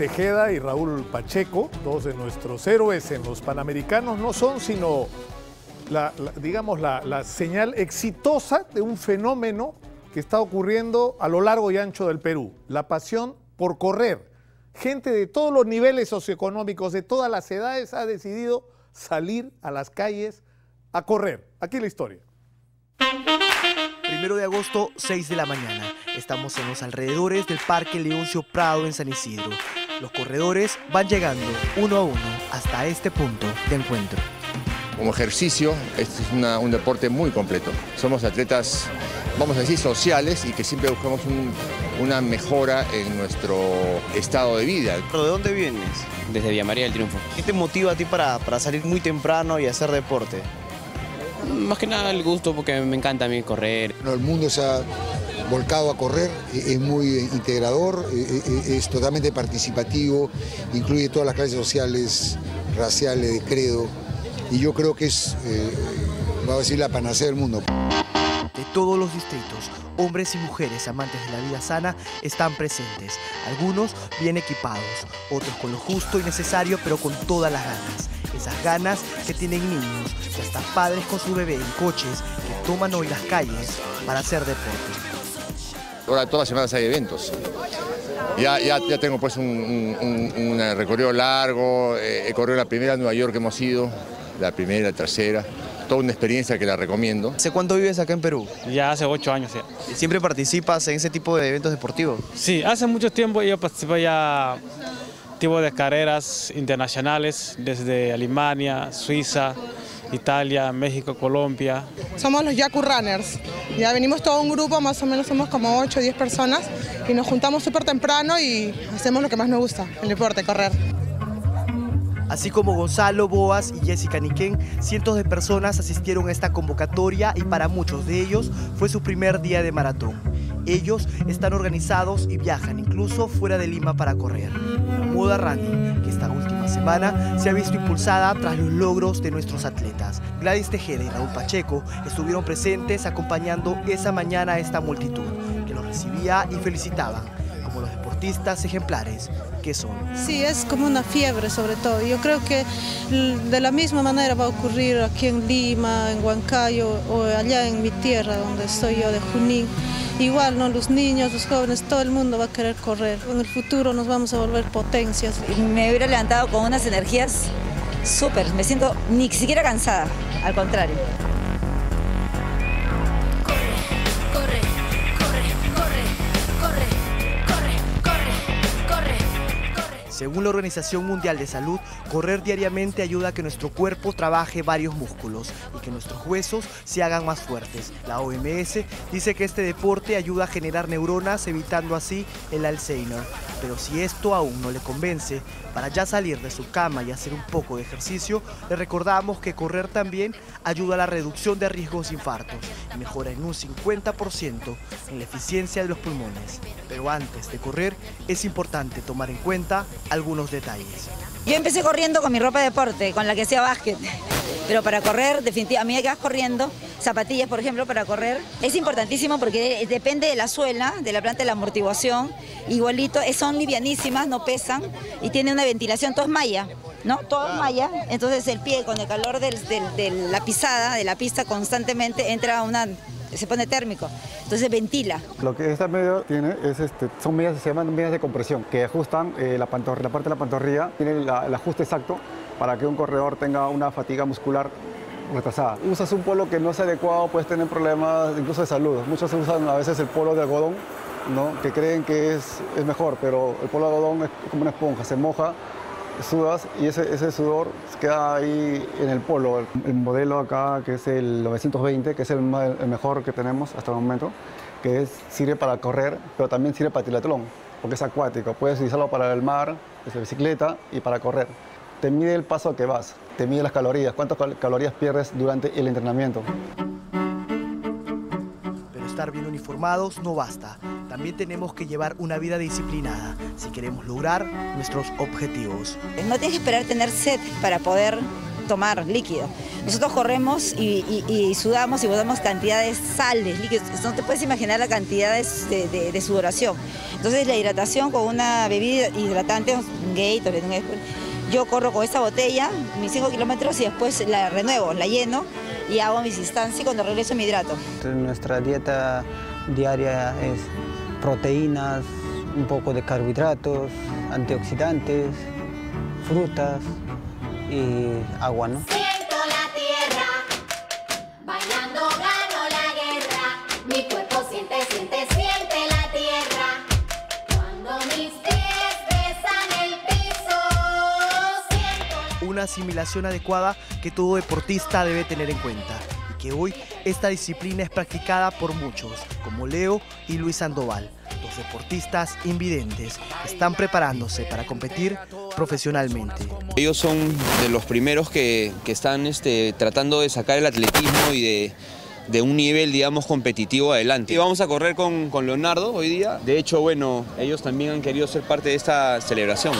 Tejeda y Raúl Pacheco, dos de nuestros héroes en los Panamericanos, no son sino, la, digamos, la señal exitosa de un fenómeno que está ocurriendo a lo largo y ancho del Perú, la pasión por correr. Gente de todos los niveles socioeconómicos, de todas las edades, ha decidido salir a las calles a correr. Aquí la historia. Primero de agosto, 6 de la mañana. Estamos en los alrededores del Parque Leoncio Prado en San Isidro. Los corredores van llegando uno a uno hasta este punto de encuentro. Como ejercicio, este es una- un deporte muy completo. Somos atletas, vamos a decir, sociales y que siempre buscamos un- una mejora en nuestro estado de vida. ¿Pero de dónde vienes? desde Villa María del Triunfo. ¿Qué te motiva a ti para, para salir muy temprano y hacer deporte? Más que nada el gusto porque me encanta a mí correr. El mundo se ha volcado a correr, e- es muy integrador, e- e- es totalmente participativo, incluye todas las clases sociales, raciales, de credo, y yo creo que es, eh, vamos a decir, la panacea del mundo. De todos los distritos, hombres y mujeres amantes de la vida sana están presentes. Algunos bien equipados, otros con lo justo y necesario, pero con todas las ganas. Esas ganas que tienen niños y hasta padres con su bebé en coches que toman hoy las calles para hacer deporte. Ahora todas las semanas hay eventos. Ya, ya, ya tengo pues un, un- un- un recorrido largo, eh, he corrido la primera en Nueva York que hemos ido, la primera, la tercera, toda una experiencia que la recomiendo. ¿Hace cuánto vives acá en Perú? Ya hace ocho años ya. ¿Siempre participas en ese tipo de eventos deportivos? Sí, hace mucho tiempo yo participé ya tipo de carreras internacionales desde Alemania, Suiza, Italia, México, Colombia. Somos los Yaku Runners. Ya venimos todo un grupo, más o menos somos como 8 o 10 personas y nos juntamos súper temprano y hacemos lo que más nos gusta, el deporte, correr. Así como Gonzalo, Boas y Jessica Niquén, cientos de personas asistieron a esta convocatoria y para muchos de ellos fue su primer día de maratón. Ellos están organizados y viajan incluso fuera de Lima para correr. Moda running que esta última semana se ha visto impulsada tras los logros de nuestros atletas. Gladys Tejeda y Raúl Pacheco estuvieron presentes acompañando esa mañana a esta multitud que los recibía y felicitaban deportistas ejemplares que son. Sí, es como una fiebre sobre todo. Yo creo que de la misma manera va a ocurrir aquí en Lima, en Huancayo o allá en mi tierra donde estoy yo de Junín. Igual, ¿no? Los niños, los jóvenes, todo el mundo va a querer correr. En el futuro nos vamos a volver potencias. me hubiera levantado con unas energías súper, me siento ni siquiera cansada, al contrario. Según la Organización Mundial de Salud, correr diariamente ayuda a que nuestro cuerpo trabaje varios músculos y que nuestros huesos se hagan más fuertes. La OMS dice que este deporte ayuda a generar neuronas evitando así el Alzheimer. Pero si esto aún no le convence, para ya salir de su cama y hacer un poco de ejercicio, le recordamos que correr también ayuda a la reducción de riesgos de infartos y mejora en un 50% en la eficiencia de los pulmones. Pero antes de correr es importante tomar en cuenta algunos detalles. Yo empecé corriendo con mi ropa de deporte, con la que hacía básquet. Pero para correr, definitivamente, a medida que vas corriendo, zapatillas, por ejemplo, para correr, es importantísimo porque depende de la suela, de la planta de la amortiguación. Igualito, eh, son livianísimas, no pesan y tiene una ventilación, todo es malla, ¿no? Todo es malla. Entonces el pie con el calor del- del- de la pisada, de la pista constantemente, entra a una, se pone térmico. Entonces ventila. Lo que esta medida tiene es, este, son medidas que se llaman medidas de compresión, que ajustan eh, la, la parte de la pantorrilla, tiene la- el ajuste exacto para que un corredor tenga una fatiga muscular retrasada. Usas un polo que no es adecuado, puedes tener problemas incluso de salud. Muchos usan a veces el polo de algodón, ¿no? que creen que es, es mejor, pero el polo de algodón es como una esponja, se moja, sudas y ese, ese sudor queda ahí en el polo. El, el modelo acá, que es el 920, que es el, el mejor que tenemos hasta el momento, que es, sirve para correr, pero también sirve para triatlón, porque es acuático. Puedes utilizarlo para el mar, desde bicicleta y para correr. Te mide el paso que vas, te mide las calorías, cuántas cal- calorías pierdes durante el entrenamiento. Estar bien uniformados no basta. También tenemos que llevar una vida disciplinada si queremos lograr nuestros objetivos. No tienes que esperar tener sed para poder tomar líquido. Nosotros corremos y, y- y sudamos y botamos cantidades sales, líquidos. No te puedes imaginar la cantidad de, de- de sudoración. Entonces la hidratación con una bebida hidratante, un Gatorade, un yo corro con esta botella, mis 5 kilómetros y después la renuevo, la lleno y hago mis instancias cuando regreso me hidrato. Nuestra dieta diaria es proteínas, un poco de carbohidratos, antioxidantes, frutas y agua, ¿no? Una asimilación adecuada que todo deportista debe tener en cuenta y que hoy esta disciplina es practicada por muchos, como Leo y Luis Sandoval, dos deportistas invidentes están preparándose para competir profesionalmente. Ellos son de los primeros que, que están este, tratando de sacar el atletismo y de, de un nivel, digamos, competitivo adelante. Y vamos a correr con, con Leonardo hoy día. De hecho, bueno, ellos también han querido ser parte de esta celebración.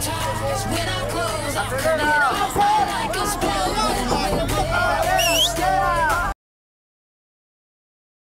when I close. I'm coming home like a